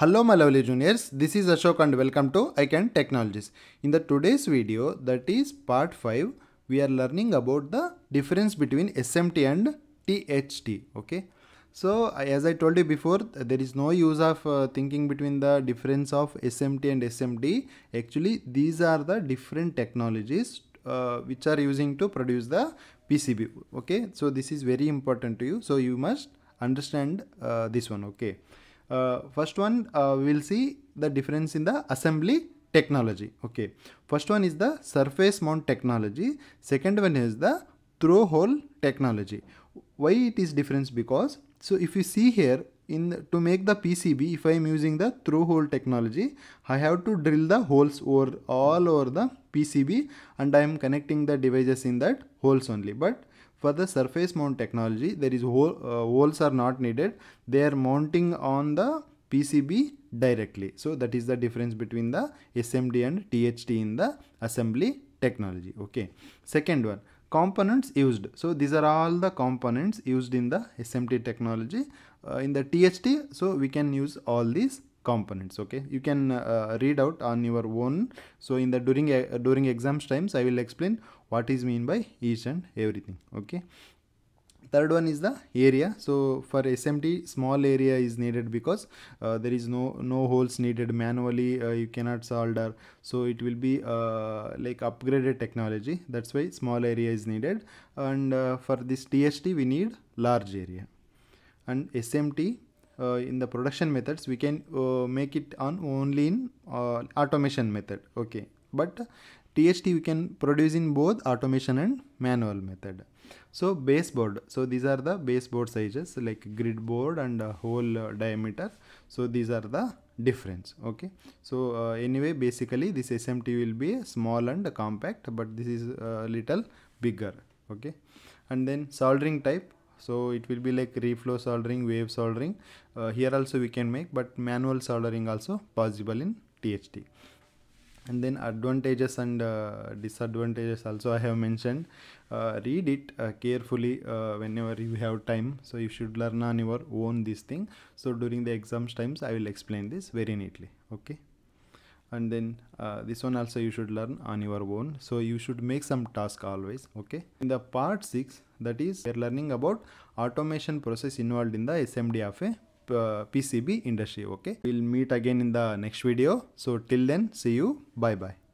Hello my lovely juniors, this is Ashok and welcome to ICAN Technologies. In the today's video that is part 5 we are learning about the difference between SMT and THT okay. So as I told you before there is no use of uh, thinking between the difference of SMT and SMD actually these are the different technologies uh, which are using to produce the PCB okay. So this is very important to you so you must understand uh, this one okay first one uh, we'll see the difference in the assembly technology. Okay. First one is the surface mount technology. Second one is the through hole technology. Why it is difference? Because so if you see here in to make the PCB if I am using the through hole technology I have to drill the holes over all over the PCB and I am connecting the devices in that holes only. But for the surface mount technology there is hole, uh, holes are not needed. They are mounting on the PCB directly. So that is the difference between the SMD and THT in the assembly technology. Okay. Second one components used. So these are all the components used in the SMT technology. Uh, in the THT so we can use all these components okay? You can uh, read out on your own. So in the during uh, during exams times i will explain what is mean by each and everything okay? Third one is the area. So for smt small area is needed because uh, there is no no holes needed manually uh, you cannot solder. So it will be uh, like upgraded technology. That's why small area is needed. And uh, for this tht we need large area. And SMT in the production methods we can uh, make it on only in uh, automation method okay. But THT we can produce in both automation and manual method. So baseboard so these are the baseboard sizes like grid board and uh, hole uh, diameter. So these are the difference okay. So uh, anyway basically this SMT will be small and compact but this is a little bigger okay. And then soldering type so it will be like reflow soldering wave soldering. Uh, here also we can make but manual soldering also possible in tht and then advantages and uh, disadvantages also i have mentioned. Uh, read it uh, carefully uh, whenever you have time. So you should learn on your own this thing. So during the exams times i will explain this very neatly. Okay and then uh, this one also you should learn on your own. So you should make some task always okay? In the part 6 that is we are learning about automation process involved in the smd of a uh, pcb industry okay? We'll meet again in the next video. So till then see you. Bye bye